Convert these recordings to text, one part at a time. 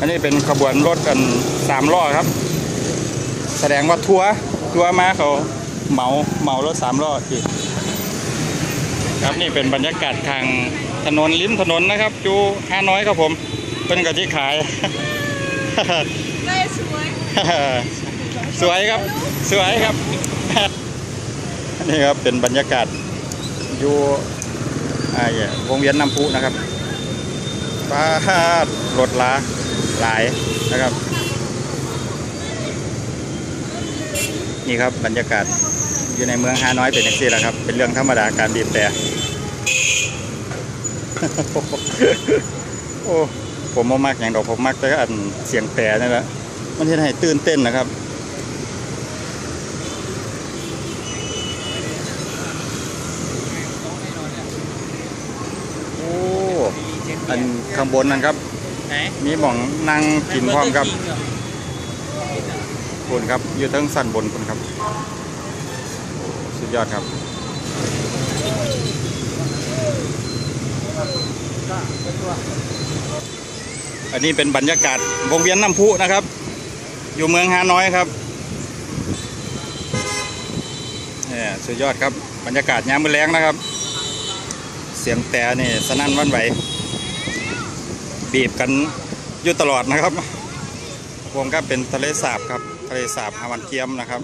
อันนี้เป็นขบวนรถกันสามล้อครับ แสดงว่าทัวร์ทัวร์มาเขาเหมาเหมารถสามล้ออีกครับนี่เป็นบรรยากาศทางถนนริมถนนนะครับจูห้าน้อยครับผมเป็นกะที่ขายสวยสวยครับ สวยครับนี่ครับเป็นบรรยากาศอยู่อ่าอย่าวงเวียนน้ำพุนะครับป้ารถลา หลายนะครับ นี่ครับบรรยากาศอยู่ในเมืองฮานอยเป็นอย่างนี้แหละครับ เป็นเรื่องธรรมดาการบีบแต่โอ้ผมบ่มักอย่างดอกผมมักแต่อันเสียงแต่นี่แหละมันเห็นให้ตื่นเต้นนะครับอันข้างบนนั่นครับ ไหนมีหมองนั่งกินพร้อมครับคุณครับอยู่เทั้งสันบนคุณครับ สุดยอดครับอันนี้เป็นบรรยากาศวงเวียนน้ำพุนะครับ อยู่เมืองฮานอยครับเนี่ยสุดยอดครับ บรรยากาศยามมื้อแรงนะครับ เสียงแต่นี่สนั่นหวันไหว บีบกันอยู่ตลอดนะครับวงก็เป็นทะเลสาบครับ ทะเลสาบฮาวันเกียมนะครับ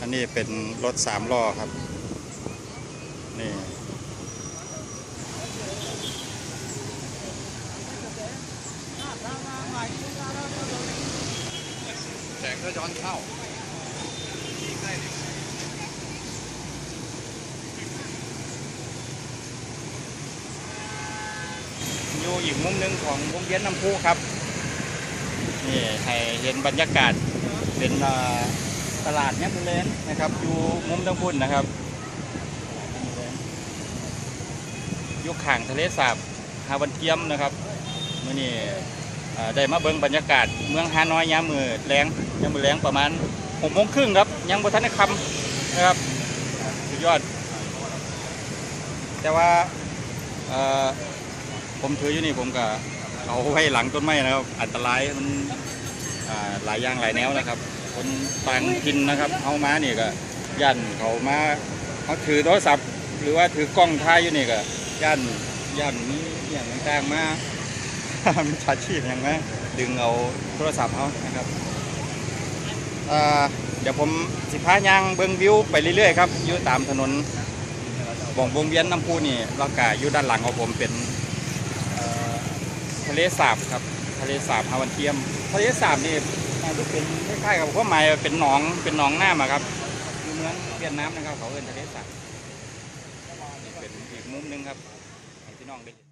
อันนี้เป็นรถสามล้อครับ นี่แสงก็ย้อนเข้า อยู่อีกมุมหนึ่งของวงเวียนน้ำพุครับ นี่ให้เห็นบรรยากาศเป็นตลาดเนี้ยเลนนะครับ อยู่มุมตะพุ่นนะครับอยู่ข้างทะเลสาบฮาวันเกียมนะครับมื่อนี่ได้มาเบิ่งบรรยากาศเมืองฮานอยยามมือแรงยามมือแรงประมาณหกโมงครึ่งครับ ยังบทันได้คำนะครับสุดยอด แต่ว่า ผมถืออยู่นี่ผมก็เอาไว้หลังต้นไม้นะครับ อันตรายมันหลายอย่างหลายแนวนะครับ คนต่างถิ่นนะครับเอามานี่ก็ย่านเขามาเขาถือโทรศัพท์ หรือว่าถือกล้องถ่ายอยู่นี่ก็ย่านย่านนี้อย่างต่างๆมามีชาชีพอย่างมาดึงเอาโทรศัพท์เขานะครับเดี๋ยวผมสิพายางเบิ้งวิวไปเรื่อยๆครับอยู่ตามถนนบ่งวงเวียนน้ำพุนี่แล้วก็อยู่ด้านหลังของผมเป็นะเลสาบครับทะเลสาบฮาวันเทียม ทะเลสาบนี่อาจะเป็นคล้ายๆกับพวกไม้เป็นหนองเป็นหนองน้ำอะครับอยู่เมือนเวียดนามนะครับเขาเอิ้นทะเลสาบนี่เป็นอีกมุมหนึงครับให้พี่น้องได้เห็น